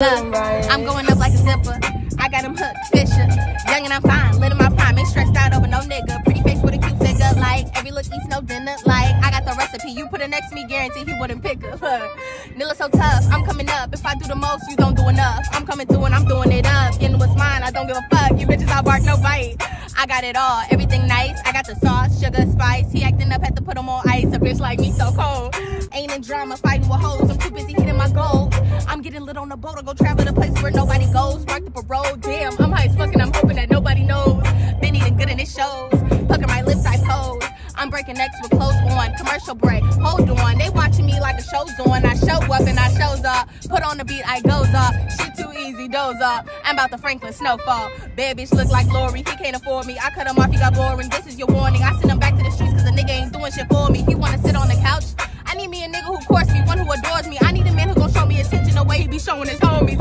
Look, I'm going up like a zipper. I got him hooked, Fisher. Young and I'm fine, lit in my prime. Ain't stressed out over no nigga. Pretty face with a cute figure. Like, every look eats no dinner. Like, I got the recipe. You put it next to me, guarantee he wouldn't pick up. Nilla so tough, I'm coming up. If I do the most, you don't do enough. I'm coming through and I'm doing it up. Getting what's mine, I don't give a fuck. You bitches, I bark, no bite. I got it all, everything nice. I got the sauce, sugar, spice. He acting up, had to put him on ice. A bitch like me so cold. Ain't in drama, fighting with hoes. I'm too busy hitting my goals. On a boat. I go travel to places where nobody goes. Marked the a road. Damn, I'm high as fucking. I'm hoping that nobody knows. Been eating good and it shows. Pucking my lips, I pose. I'm breaking necks with clothes on. Commercial break. Hold on. They watching me like a show's on. I show up and I shows up. Put on the beat, I goes up. Shit too easy, doze up. I'm about the Franklin snowfall. Bad bitch look like Lori. He can't afford me. I cut him off, he got boring. This is your warning. I send him back showing his.